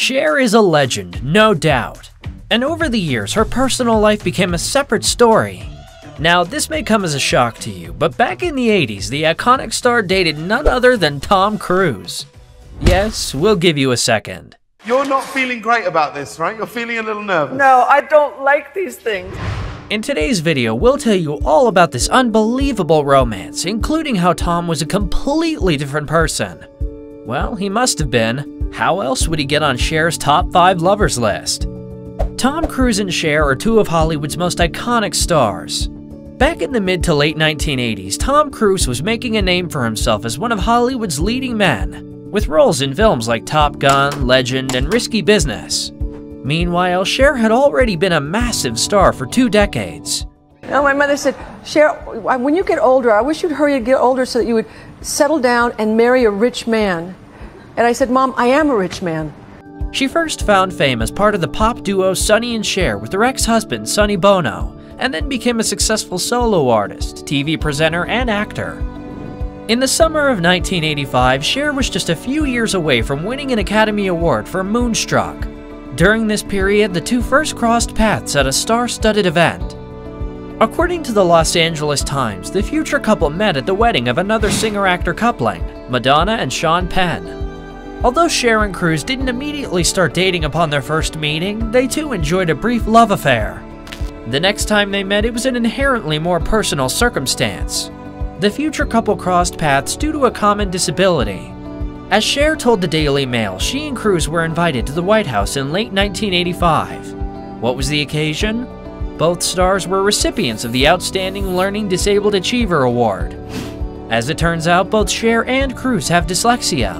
Cher is a legend, no doubt. And over the years, her personal life became a separate story. Now, this may come as a shock to you, but back in the 80s, the iconic star dated none other than Tom Cruise. Yes, we'll give you a second. You're not feeling great about this, right? You're feeling a little nervous. No, I don't like these things. In today's video, we'll tell you all about this unbelievable romance, including how Tom was a completely different person. Well, he must have been. How else would he get on Cher's top 5 lovers list? Tom Cruise and Cher are two of Hollywood's most iconic stars. Back in the mid to late 1980s, Tom Cruise was making a name for himself as one of Hollywood's leading men, with roles in films like Top Gun, Legend, and Risky Business. Meanwhile, Cher had already been a massive star for two decades. No, my mother said, Cher, when you get older, I wish you'd hurry to get older so that you would settle down and marry a rich man. And I said, Mom, I am a rich man. She first found fame as part of the pop duo Sonny and Cher with their ex-husband Sonny Bono, and then became a successful solo artist, TV presenter, and actor. In the summer of 1985, Cher was just a few years away from winning an Academy Award for Moonstruck. During this period, the two first crossed paths at a star-studded event. According to the Los Angeles Times, the future couple met at the wedding of another singer-actor coupling, Madonna and Sean Penn. Although Cher and Cruise didn't immediately start dating upon their first meeting, they too enjoyed a brief love affair. The next time they met, it was an inherently more personal circumstance. The future couple crossed paths due to a common disability. As Cher told the Daily Mail, she and Cruise were invited to the White House in late 1985. What was the occasion? Both stars were recipients of the Outstanding Learning Disabled Achiever Award. As it turns out, both Cher and Cruise have dyslexia.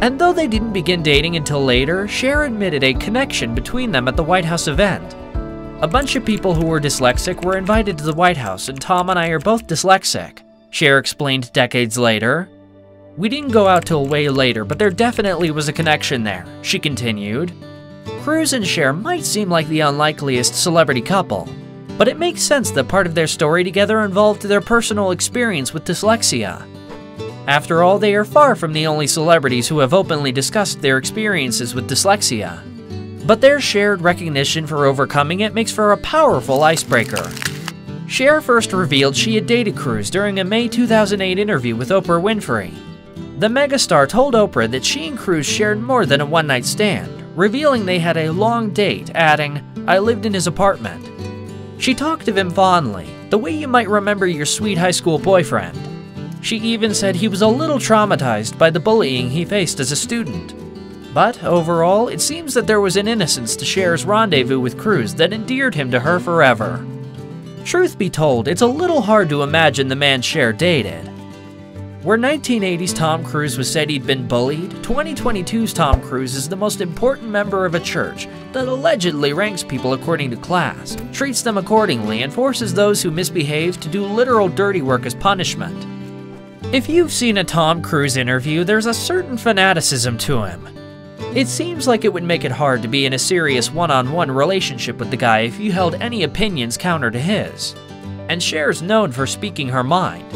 And though they didn't begin dating until later, Cher admitted a connection between them at the White House event. A bunch of people who were dyslexic were invited to the White House, and Tom and I are both dyslexic. Cher explained decades later. We didn't go out till way later, but there definitely was a connection there, she continued. Cruise and Cher might seem like the unlikeliest celebrity couple, but it makes sense that part of their story together involved their personal experience with dyslexia. After all, they are far from the only celebrities who have openly discussed their experiences with dyslexia. But their shared recognition for overcoming it makes for a powerful icebreaker. Cher first revealed she had dated Cruise during a May 2008 interview with Oprah Winfrey. The megastar told Oprah that she and Cruise shared more than a one night stand, revealing they had a long date, adding, I lived in his apartment. She talked of him fondly, the way you might remember your sweet high school boyfriend. She even said he was a little traumatized by the bullying he faced as a student. But overall, it seems that there was an innocence to Cher's rendezvous with Cruise that endeared him to her forever. Truth be told, it's a little hard to imagine the man Cher dated. Where 1980s Tom Cruise was said he'd been bullied, 2022's Tom Cruise is the most important member of a church that allegedly ranks people according to class, treats them accordingly, and forces those who misbehave to do literal dirty work as punishment. If you've seen a Tom Cruise interview, there's a certain fanaticism to him. It seems like it would make it hard to be in a serious one-on-one relationship with the guy if you held any opinions counter to his. And Cher's known for speaking her mind.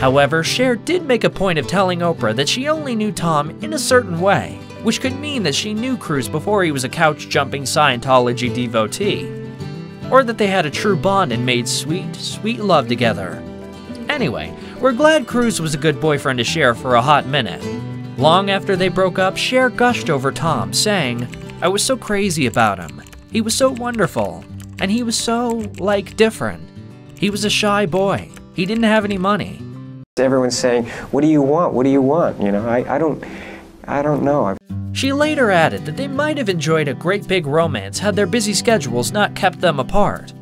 However, Cher did make a point of telling Oprah that she only knew Tom in a certain way, which could mean that she knew Cruise before he was a couch-jumping Scientology devotee. Or that they had a true bond and made sweet, sweet love together. Anyway, we're glad Cruise was a good boyfriend to Cher for a hot minute, Long after they broke up, Cher gushed over Tom, saying, I was so crazy about him. He was so wonderful. And he was so, like, different. He was a shy boy. He didn't have any money. Everyone's saying, what do you want? What do you want? You know, I, I don't, I don't know. She later added that they might have enjoyed a great big romance had their busy schedules not kept them apart.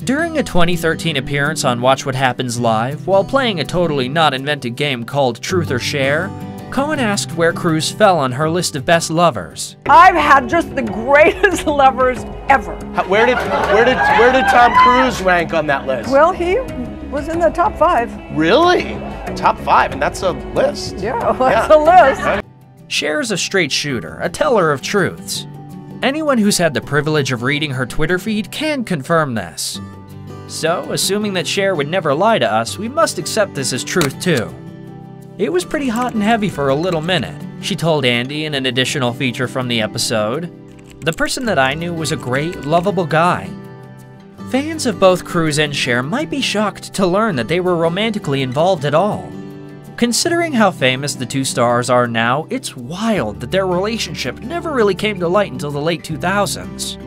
During a 2013 appearance on Watch What Happens Live, while playing a totally not invented game called Truth or Share, Cohen asked where Cruise fell on her list of best lovers. I've had just the greatest lovers ever. Where did where did where did Tom Cruise rank on that list? Well, he was in the top five. Really? Top five, and that's a list. Yeah, that's yeah. a list. Cher's a straight shooter, a teller of truths. Anyone who's had the privilege of reading her Twitter feed can confirm this. So, assuming that Cher would never lie to us, we must accept this as truth too. It was pretty hot and heavy for a little minute. She told Andy in an additional feature from the episode. The person that I knew was a great, lovable guy. Fans of both Cruise and Cher might be shocked to learn that they were romantically involved at all. Considering how famous the two stars are now, it's wild that their relationship never really came to light until the late 2000s.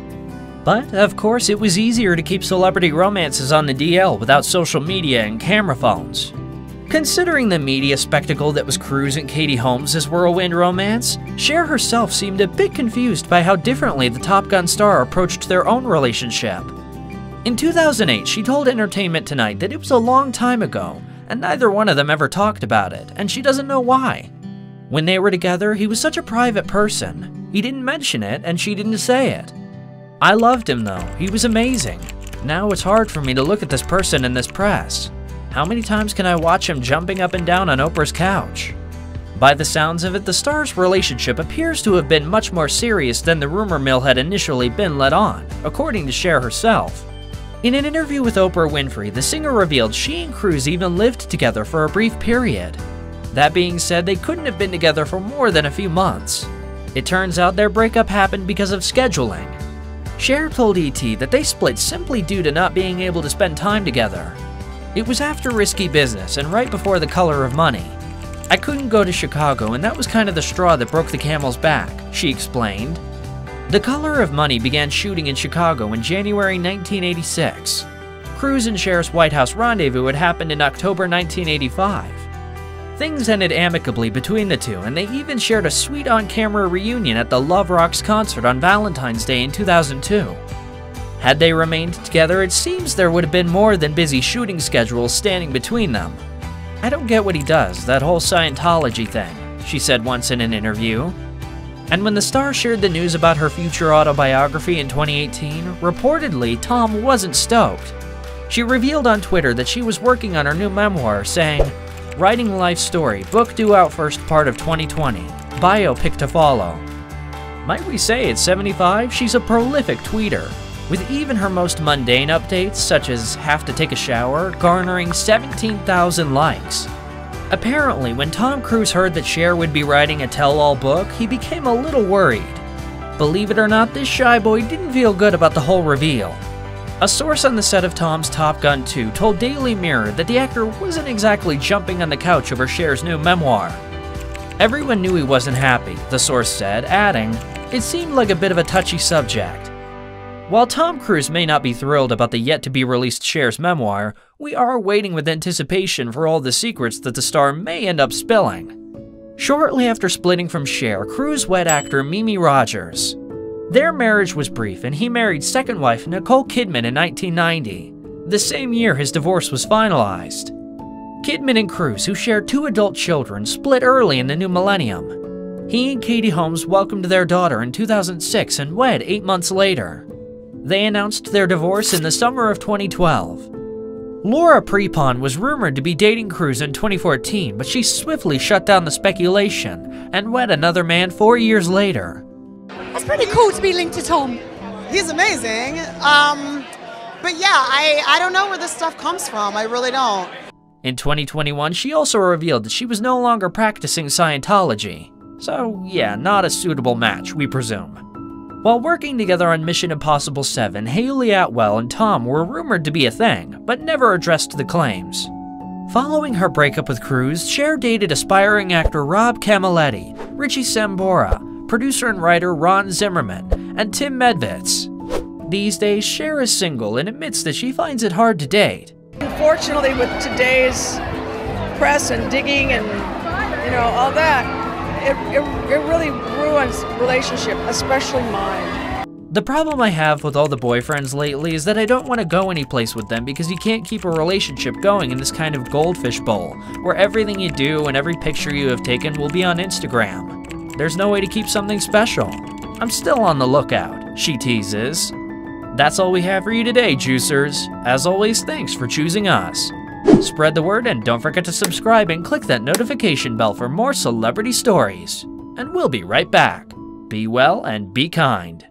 But, of course, it was easier to keep celebrity romances on the DL without social media and camera phones. Considering the media spectacle that was Cruise and Katie Holmes' whirlwind romance, Cher herself seemed a bit confused by how differently the Top Gun star approached their own relationship. In 2008, she told Entertainment Tonight that it was a long time ago, and neither one of them ever talked about it, and she doesn't know why. When they were together, he was such a private person. He didn't mention it, and she didn't say it. I loved him though, he was amazing. Now it's hard for me to look at this person in this press. How many times can I watch him jumping up and down on Oprah's couch? By the sounds of it, the stars' relationship appears to have been much more serious than the rumor mill had initially been let on, according to Cher herself. In an interview with Oprah Winfrey, the singer revealed she and Cruise even lived together for a brief period. That being said, they couldn't have been together for more than a few months. It turns out their breakup happened because of scheduling. Cher told ET that they split simply due to not being able to spend time together. It was after Risky Business and right before The Color of Money. I couldn't go to Chicago, and that was kind of the straw that broke the camel's back, she explained. The Color of Money began shooting in Chicago in January 1986. Cruise and Cher's White House rendezvous had happened in October 1985. Things ended amicably between the two, and they even shared a sweet on camera reunion at the Love Rocks concert on Valentine's Day in 2002. Had they remained together, it seems there would have been more than busy shooting schedules standing between them. I don't get what he does, that whole Scientology thing, she said once in an interview. And when the star shared the news about her future autobiography in 2018, reportedly, Tom wasn't stoked. She revealed on Twitter that she was working on her new memoir, saying, Writing life story, book due out first part of 2020, biopic to follow. Might we say at 75, she's a prolific tweeter, with even her most mundane updates, such as have to take a shower, garnering 17,000 likes. Apparently, when Tom Cruise heard that Cher would be writing a tell-all book, he became a little worried. Believe it or not, this shy boy didn't feel good about the whole reveal. A source on the set of Tom's Top Gun 2 told Daily Mirror that the actor wasn't exactly jumping on the couch over Cher's new memoir. Everyone knew he wasn't happy, the source said, adding, It seemed like a bit of a touchy subject. While Tom Cruise may not be thrilled about the yet to be released Cher's memoir, we are waiting with anticipation for all the secrets that the star may end up spilling. Shortly after splitting from Cher, Cruise wed actor Mimi Rogers. Their marriage was brief and he married second wife Nicole Kidman in 1990. The same year his divorce was finalized. Kidman and Cruise, who share two adult children, split early in the new millennium. He and Katie Holmes welcomed their daughter in 2006 and wed eight months later. They announced their divorce in the summer of 2012. Laura Prepon was rumored to be dating Cruise in 2014, but she swiftly shut down the speculation and wed another man four years later. It's pretty cool to be linked to Tom. He's amazing. Um, but yeah, I, I don't know where this stuff comes from. I really don't. In 2021, she also revealed that she was no longer practicing Scientology. So, yeah, not a suitable match, we presume. While working together on Mission Impossible 7, Hayley Atwell and Tom were rumored to be a thing, but never addressed the claims. Following her breakup with Cruise, Cher dated aspiring actor Rob Camilletti, Richie Sambora, producer and writer Ron Zimmerman, and Tim Medvetz. These days, Cher is single and admits that she finds it hard to date. Unfortunately, with today's press and digging and you know all that, it, it, really ruins relationship, especially mine. The problem I have with all the boyfriends lately is that I don't want to go anyplace with them because you can't keep a relationship going in this kind of goldfish bowl, where everything you do and every picture you have taken will be on Instagram. There's no way to keep something special. I'm still on the lookout, she teases. That's all we have for you today, Juicers. As always, thanks for choosing us. Spread the word and don't forget to subscribe and click that notification bell for more celebrity stories. And we'll be right back. Be well and be kind.